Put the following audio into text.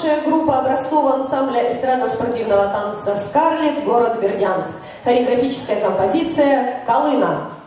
младшая группа образцового ансамбля эстрадно-спортивного танца «Скарлетт. Город Бердянск». Хореографическая композиция «Колына».